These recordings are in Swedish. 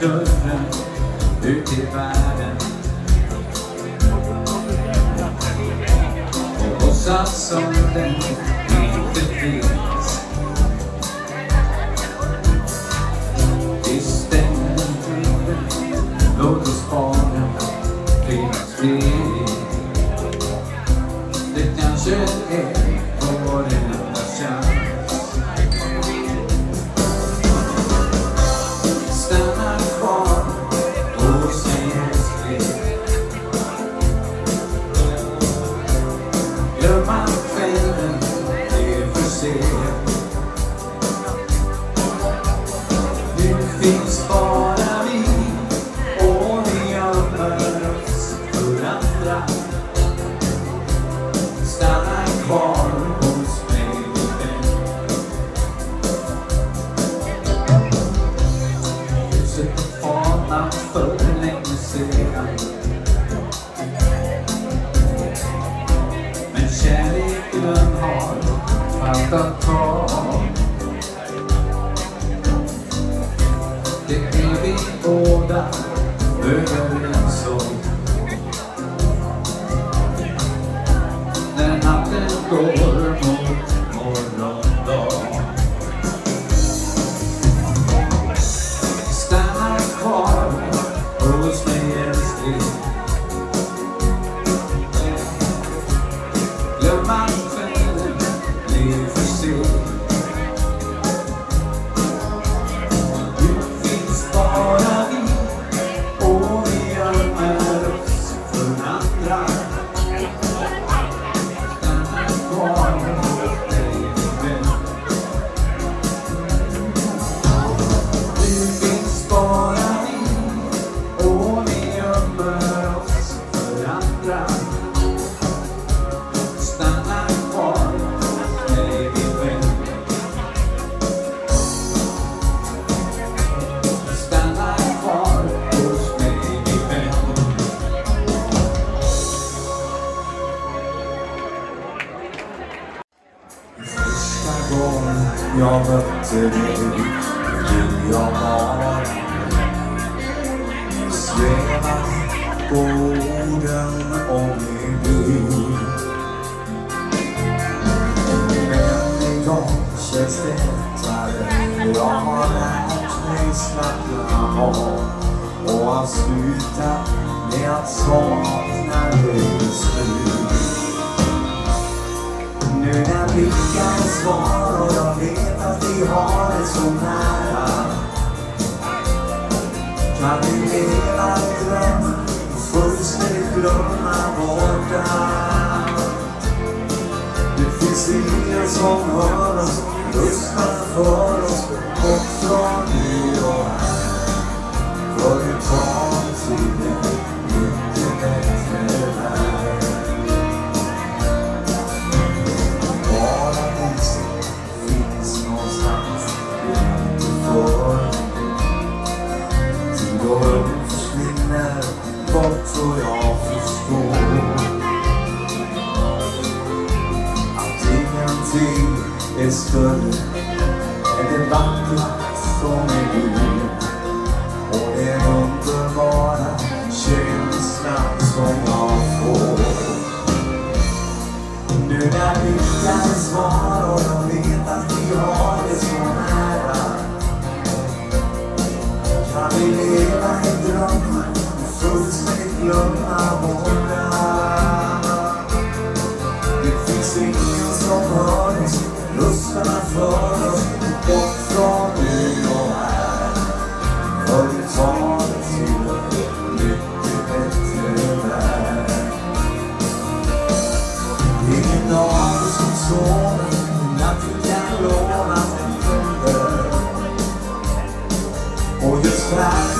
dörren ut i världen. Och låtsas som den inte finns. Vi stänger dörren, låt oss bara finnas till. Det kanske är vår enda är. Nu finns bara vi och vi gömmer oss för andra. Stanna kvar hos mig min vän. Huset har format för länge sedan. Nästa tag. Det är vi båda överens om. När natten går till dig vill jag vara sväva på orden om min blick. Än en gång känns det lättare. Jag har lärt mig slappna av och har slutat med att sakna dig slut. Vilka är svar och jag vet att vi har det så nära. Kan vi leva i dröm och fullständigt glömma bort allt Det finns ingen som hör oss, lyssnar för oss bort från nu Tid försvinner bort så jag förstår Att ingenting är större än det vackra som är liv och den underbara känslan som jag får nu när blickar svar och fullständigt glömma våra Det finns ingen som hör oss, lustarna för oss bort från nu och här För vi tar det till en mycket bättre värld Ingen av oss som sover, natten kan låna sig kunder. Och just här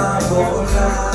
fullständigt glömma